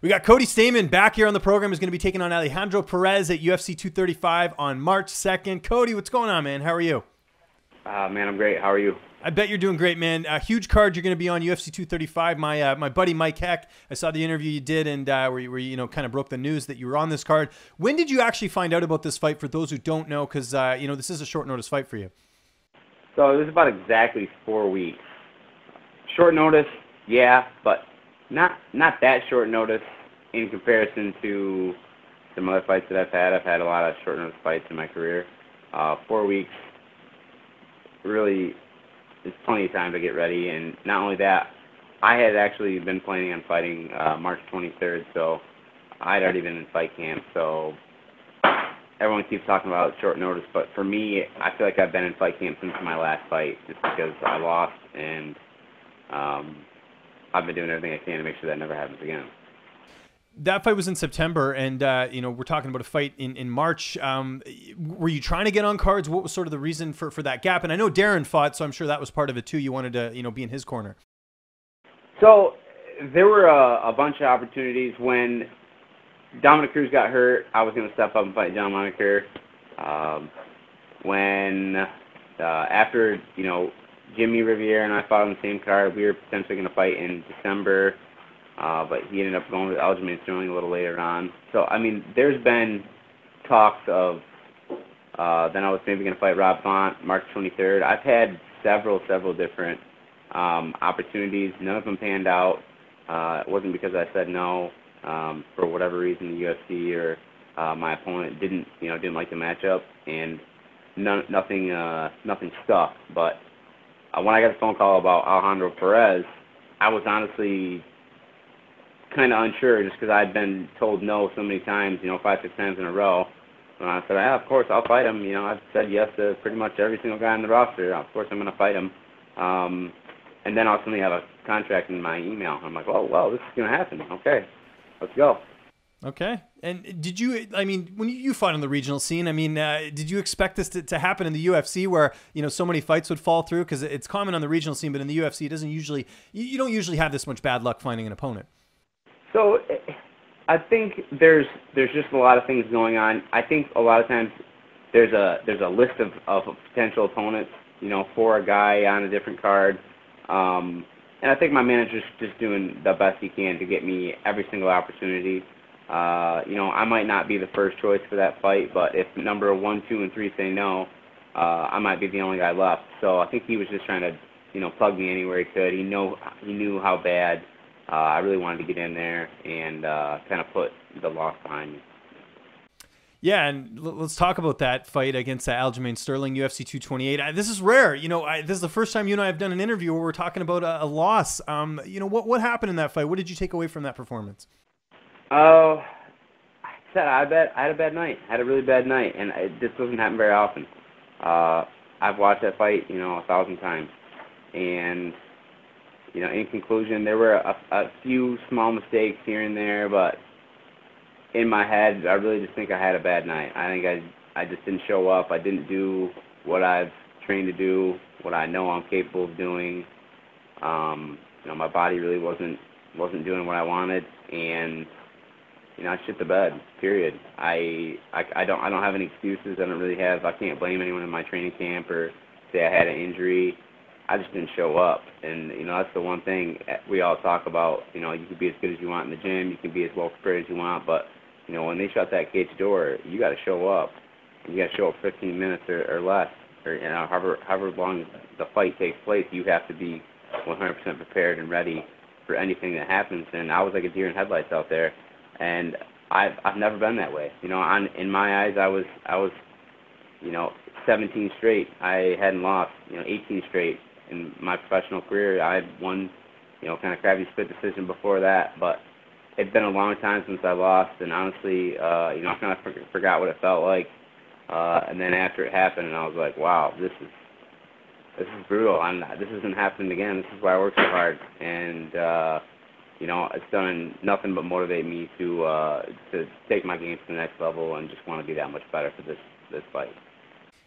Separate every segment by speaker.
Speaker 1: We got Cody Stamann back here on the program. Is going to be taking on Alejandro Perez at UFC 235 on March 2nd. Cody, what's going on, man? How are you?
Speaker 2: Uh, man, I'm great. How are you?
Speaker 1: I bet you're doing great, man. A huge card. You're going to be on UFC 235. My uh, my buddy Mike Heck. I saw the interview you did, and uh, where, you, where you, you know kind of broke the news that you were on this card. When did you actually find out about this fight? For those who don't know, because uh, you know this is a short notice fight for you.
Speaker 2: So it was about exactly four weeks. Short notice, yeah, but not not that short notice in comparison to some other fights that I've had. I've had a lot of short notice fights in my career. Uh, four weeks, really, is plenty of time to get ready. And not only that, I had actually been planning on fighting uh, March 23rd, so I'd already been in fight camp. So everyone keeps talking about short notice, but for me, I feel like I've been in fight camp since my last fight, just because I lost and um, I've been doing everything I can to make sure that never happens again.
Speaker 1: That fight was in September, and uh, you know we're talking about a fight in in March. Um, were you trying to get on cards? What was sort of the reason for, for that gap? And I know Daron fought, so I'm sure that was part of it too. You wanted to you know be in his corner.
Speaker 2: So there were a, a bunch of opportunities when Dominick Cruz got hurt. I was going to step up and fight John Lineker. Um, when uh, after you know Jimmy Rivera and I fought on the same card. We were potentially going to fight in December, uh, but he ended up going with Aljamain Sterling a little later on. So I mean, there's been talks of uh, then I was maybe going to fight Rob Font March 23rd. I've had several, several different um, opportunities. None of them panned out. Uh, it wasn't because I said no um, for whatever reason. The UFC or uh, my opponent didn't, you know, didn't like the matchup, and none, nothing, uh, nothing stuck. But when I got the phone call about Alejandro Perez, I was honestly kind of unsure just because I'd been told no so many times, you know, five, six times in a row. And I said, yeah, of course, I'll fight him. You know, I've said yes to pretty much every single guy on the roster. Of course, I'm going to fight him. Um, and then I'll suddenly have a contract in my email. I'm like, oh, well, this is going to happen. Okay, let's go.
Speaker 1: Okay. And did you, I mean, when you fought on the regional scene, I mean, uh, did you expect this to, to happen in the UFC where, you know, so many fights would fall through? Because it's common on the regional scene, but in the UFC, it doesn't usually, you, you don't usually have this much bad luck finding an opponent.
Speaker 2: So I think there's there's just a lot of things going on. I think a lot of times there's a there's a list of, of potential opponents, you know, for a guy on a different card. Um, and I think my manager's just doing the best he can to get me every single opportunity. Uh, you know, I might not be the first choice for that fight, but if number one, two, and three say no, uh, I might be the only guy left. So I think he was just trying to, you know, plug me anywhere he could. He know he knew how bad uh, I really wanted to get in there and uh, kind of put the loss behind me.
Speaker 1: Yeah, and let's talk about that fight against uh, Aljamain Sterling, UFC 228. Uh, this is rare. You know, I, this is the first time you and I have done an interview where we're talking about a, a loss. Um, you know, what what happened in that fight? What did you take away from that performance?
Speaker 2: Oh, I said I bet I had a bad night. I had a really bad night, and it, this doesn't happen very often. Uh, I've watched that fight, you know, a thousand times, and you know, in conclusion, there were a, a few small mistakes here and there, but in my head, I really just think I had a bad night. I think I I just didn't show up. I didn't do what I've trained to do, what I know I'm capable of doing. Um, you know, my body really wasn't wasn't doing what I wanted, and you know, I shit the bed. Period. I, I I don't I don't have any excuses. I don't really have. I can't blame anyone in my training camp or say I had an injury. I just didn't show up. And, you know, that's the one thing we all talk about. You know, you can be as good as you want in the gym, you can be as well prepared as you want, but, you know, when they shut that cage door, you got to show up. You got to show up 15 minutes or, or less, or, you know, however, however long the fight takes place, you have to be 100% prepared and ready for anything that happens. And I was like a deer in headlights out there. And I've, I've never been that way. You know, on, in my eyes, I was, I was, you know, 17 straight. I hadn't lost, you know, 18 straight in my professional career. I had one, you know, kind of crappy split decision before that, but it's been a long time since I lost, and honestly, uh, you know, I kind of for- forgot what it felt like. Uh, and then after it happened, and I was like, wow, this is this is brutal. I'm not, this isn't happening again. This is why I work so hard, and uh, you know, it's done nothing but motivate me to uh, to take my game to the next level and just want to be that much better for this this fight.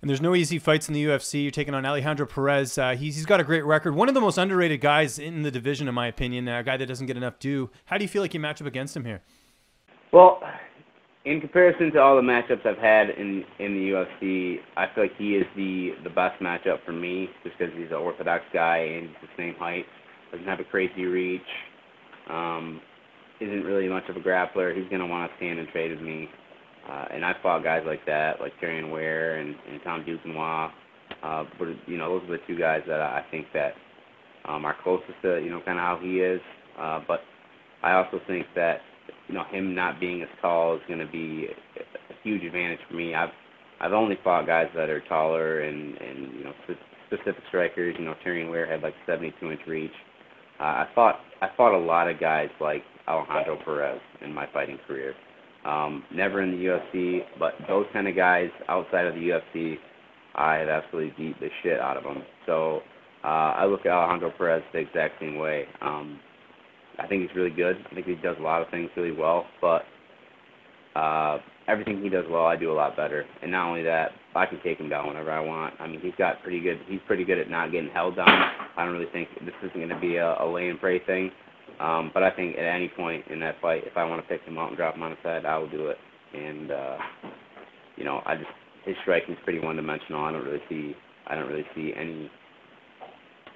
Speaker 1: And there's no easy fights in the UFC. You're taking on Alejandro Perez. Uh, he's, he's got a great record. One of the most underrated guys in the division, in my opinion. A guy that doesn't get enough due. How do you feel like you match up against him here?
Speaker 2: Well, in comparison to all the matchups I've had in in the UFC, I feel like he is the the best matchup for me, just because he's an orthodox guy and he's the same height, doesn't have a crazy reach, um, isn't really much of a grappler. He's gonna want to stand and trade with me, uh, and I fought guys like that, like Terrion Ware and, and Tom Duquesnoy. Uh, but you know, those are the two guys that I think that um, are closest to you know kind of how he is. Uh, but I also think that you know him not being as tall is going to be a huge advantage for me. I've I've only fought guys that are taller and and you know specific strikers. You know, Terrion Ware had like 72 inch reach. Uh, I fought I fought a lot of guys like Alejandro Perez in my fighting career. Um, never in the UFC, but those kind of guys outside of the UFC, I have absolutely beat the shit out of them. So uh, I look at Alejandro Perez the exact same way. Um, I think he's really good. I think he does a lot of things really well, but uh, everything he does well, I do a lot better. And not only that, I can take him down whenever I want. I mean, he's got pretty good. He's pretty good at not getting held down. I don't really think this isn't going to be a, a lay and pray thing. Um, but I think at any point in that fight, if I want to pick him up and drop him on his head, I will do it. And uh, you know, I just his striking is pretty one-dimensional. I don't really see. I don't really see any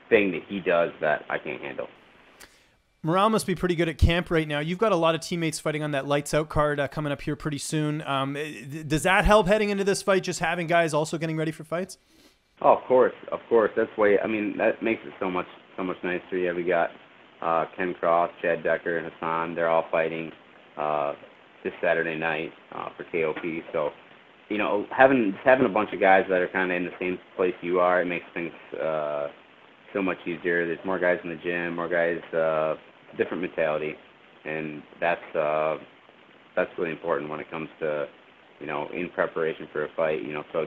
Speaker 2: thing that he does that I can't handle.
Speaker 1: Morale must be pretty good at camp right now. You've got a lot of teammates fighting on that lights out card uh, coming up here pretty soon. Um, does that help heading into this fight? Just having guys also getting ready for fights?
Speaker 2: Oh, of course, of course. That's why. I mean, that makes it so much so much nicer. Yeah, we got uh, Ken Cross, Chad Decker, and Hassan. They're all fighting uh, this Saturday night uh, for KOP. So, you know, having having a bunch of guys that are kind of in the same place you are, it makes things uh, so much easier. There's more guys in the gym, more guys, uh, different mentality, and that's uh, that's really important when it comes to you know in preparation for a fight. You know, so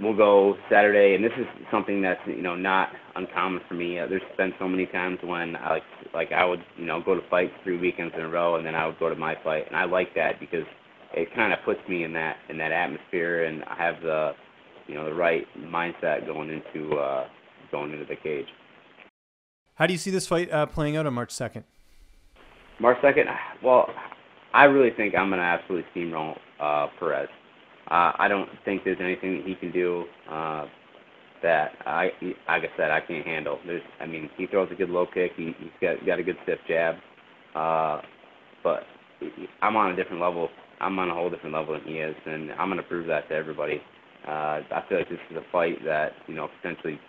Speaker 2: we'll go Saturday, and this is something that's you know not uncommon for me. Uh, there's been so many times when I like like I would you know go to fights three weekends in a row, and then I would go to my fight, and I like that because it kind of puts me in that in that atmosphere, and I have the you know the right mindset going into uh, going into the cage.
Speaker 1: How do you see this fight uh, playing out on March 2nd?
Speaker 2: March 2nd? Well, I really think I'm going to absolutely steamroll uh, Perez. Uh, I don't think there's anything that he can do uh, that I, like I said, I can't handle. There's, I mean, he throws a good low kick. He, he's got got a good stiff jab, uh, but I'm on a different level. I'm on a whole different level than he is, and I'm going to prove that to everybody. Uh, I feel like this is a fight that you know potentially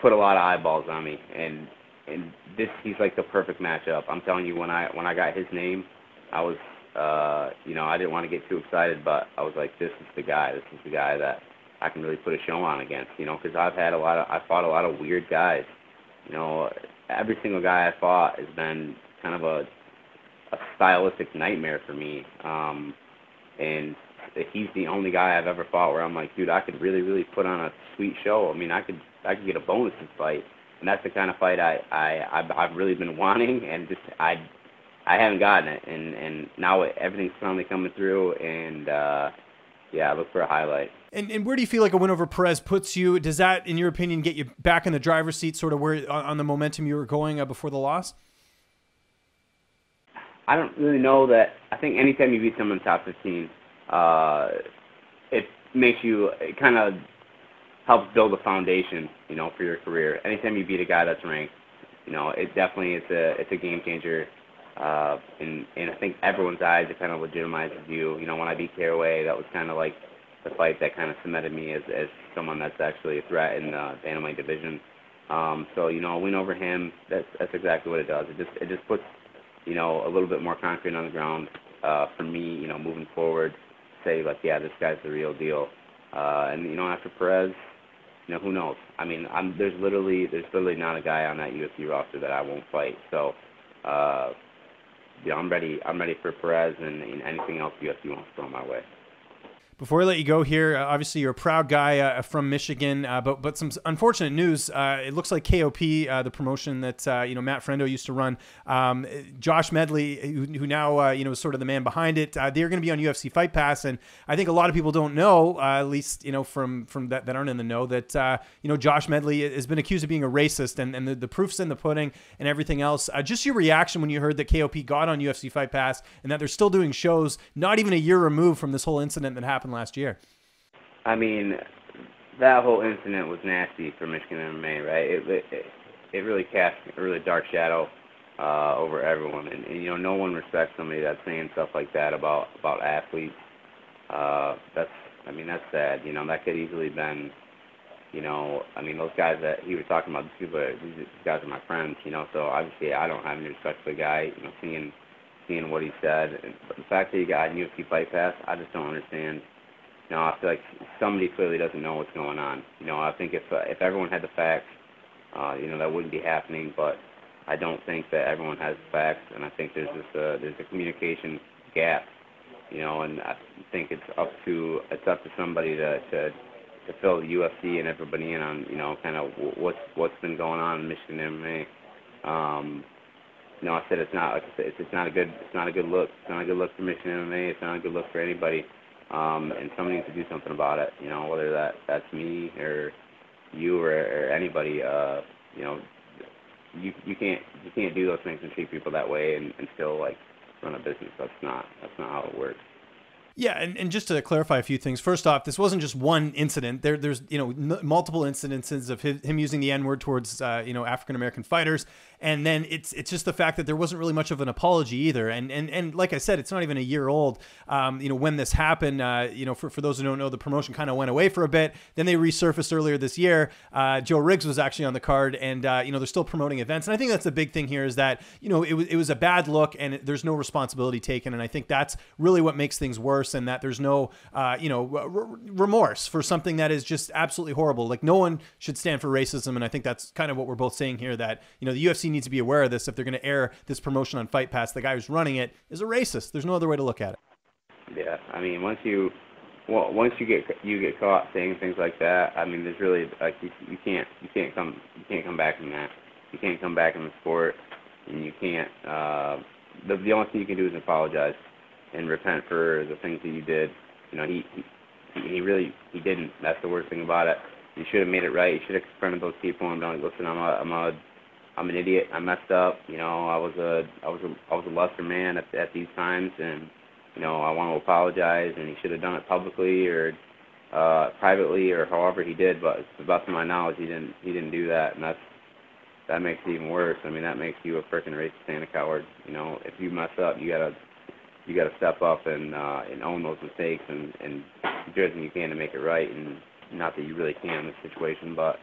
Speaker 2: put a lot of eyeballs on me, and and this he's like the perfect matchup. I'm telling you, when I when I got his name, I was uh, you know I didn't want to get too excited, but I was like, this is the guy. This is the guy that I can really put a show on against. You know, because I've had a lot of I fought a lot of weird guys. You know, every single guy I fought has been kind of a a stylistic nightmare for me. Um, and he's the only guy I've ever fought where I'm like, dude, I could really, really put on a sweet show. I mean, I could, I could get a bonus in fight, and that's the kind of fight I, I, I've, I've really been wanting, and just I, I haven't gotten it, and and now everything's finally coming through, and uh, yeah, I look for a highlight.
Speaker 1: And, and where do you feel like a win over Perez puts you? Does that, in your opinion, get you back in the driver's seat, sort of where on, on the momentum you were going uh, before the loss?
Speaker 2: I don't really know that. I think anytime you beat someone in the top 15, uh, it makes you it kind of helps build a foundation, you know, for your career. Anytime you beat a guy that's ranked, you know, it definitely is a it's a game changer. Uh, and and I think everyone's eyes it kind of legitimizes you. You know, when I beat Caraway, that was kind of like the fight that kind of cemented me as as someone that's actually a threat in the bantamweight division. Um, so you know, a win over him, that's that's exactly what it does. It just it just puts you know a little bit more concrete on the ground uh, for me. You know, moving forward say like, yeah, this guy's the real deal. Uh, and you know, after Perez, you know, who knows? I mean, I'm there's literally there's literally not a guy on that UFC roster that I won't fight. So, uh, know, I'm ready. I'm ready for Perez and, and anything else UFC wants to throw my way.
Speaker 1: Before I let you go here, uh, obviously you're a proud guy uh, from Michigan, uh, but but some unfortunate news. Uh, it looks like KOP, uh, the promotion that uh, you know Matt Frendo used to run, um, Josh Medley, who, who now you know is sort of the man behind it. they're going to be on UFC Fight Pass, and I think a lot of people don't know, at least you know from from that, that aren't in the know, that you know Josh Medley has been accused of being a racist, and, and the, the proofs in the pudding and everything else. just your reaction when you heard that KOP got on UFC Fight Pass and that they're still doing shows, not even a year removed from this whole incident that happened happened last year.
Speaker 2: I mean, that whole incident was nasty for Michigan MMA, right? It it, it really cast a really dark shadow uh, over everyone, and, and you know, no one respects somebody that's saying stuff like that about about athletes. Uh, that's, I mean, that's sad. You know, that could easily been, you know, I mean, those guys that he was talking about, these people, these guys are my friends. You know, so obviously I don't have any respect for the guy. You know, seeing seeing what he said, but the fact that he got a UFC Fight Pass, I just don't understand you know, I feel like somebody clearly doesn't know what's going on. You know, I think if uh, if everyone had the facts, uh, you know, that wouldn't be happening. But I don't think that everyone has the facts, and I think there's just a there's a communication gap. You know, and I think it's up to it's up to somebody to to to fill the UFC and everybody in on you know kind of what's what's been going on in Michigan MMA. Um, you know, I said it's not like I said, it's, it's not a good it's not a good look. It's not a good look for Michigan MMA. It's not a good look for anybody um, and somebody needs to do something about it. You know, whether that that's me or you or, or anybody. Uh, you know, you you can't you can't do those things and treat people that way and, and still like run a business. That's not that's not how it works.
Speaker 1: Yeah, and, and just to clarify a few things. First off, this wasn't just one incident. There, there's you know n- multiple incidences of him using the N word towards uh, you know African American fighters, and then it's it's just the fact that there wasn't really much of an apology either. And and and like I said, it's not even a year old. Um, you know when this happened. Uh, you know for for those who don't know, the promotion kind of went away for a bit. Then they resurfaced earlier this year. Uh, Joe Riggs was actually on the card, and uh, you know they're still promoting events. And I think that's the big thing here is that you know it was it was a bad look, and it, there's no responsibility taken. And I think that's really what makes things worse, and that there's no uh, you know remorse for something that is just absolutely horrible. Like no one should stand for racism, and I think that's kind of what we're both saying here. That you know the UFC needs to be aware of this if they're going to air this promotion on Fight Pass. The guy who's running it is a racist. There's no other way to look at it.
Speaker 2: Yeah, I mean, once you well, once you get you get caught saying things like that, I mean, there's really like you, you can't you can't come you can't come back from that. You can't come back in the sport, and you can't. Uh, the the only thing you can do is apologize and repent for the things that you did. You know, he he, he really he didn't. That's the worst thing about it. You should have made it right. You should have confronted those people and been like, listen, I'm a I'm a I'm an idiot. I messed up. You know, I was a I was a I was a lesser man at at these times, and you know, I want to apologize. And he should have done it publicly or uh, privately or however he did. But to the best of my knowledge, he didn't he didn't do that, and that's that makes it even worse. I mean, that makes you a freaking racist and a coward. You know, if you mess up, you gotta you gotta step up and uh, and own those mistakes and and do everything you can to make it right. And not that you really can in this situation, but.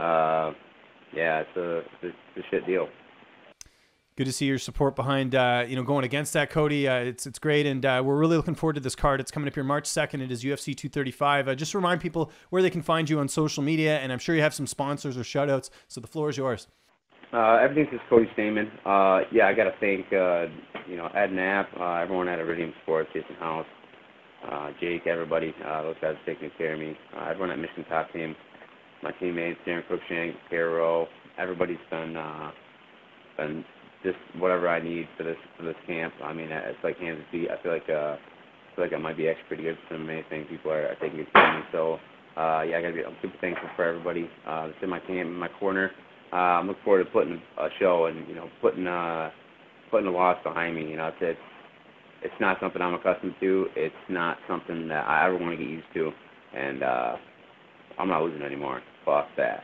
Speaker 2: Uh, yeah, it's a, it's a shit deal.
Speaker 1: Good to see your support behind, uh, you know, going against that, Cody. Uh, it's it's great, and uh, we're really looking forward to this card. It's coming up here March second. It is UFC 235. Uh, just remind people where they can find you on social media, and I'm sure you have some sponsors or shoutouts. So the floor is yours.
Speaker 2: Uh, everything's just Cody Stamann. Uh, yeah, I got to thank uh, you know Ed Knapp, uh, everyone at Iridium Sports, Jason House, uh, Jake, everybody. Uh, those guys are taking care of me. Uh, everyone at Michigan Top Team my teammates, Daron Cruickshank, Caro, everybody's been uh, been just whatever I need for this for this camp. I mean, it's like and feet. I feel like uh, I feel like I might be actually pretty good for some amazing People are, are taking care of me. So uh, yeah, I gotta be. I'm super thankful for everybody uh, that's in my camp, in my corner. Uh, I'm looking forward to putting a show and you know putting uh, putting a loss behind me. You know, it's it's, it's not something I'm accustomed to. It's not something that I ever want to get used to, and uh, I'm not losing anymore. Fuck that.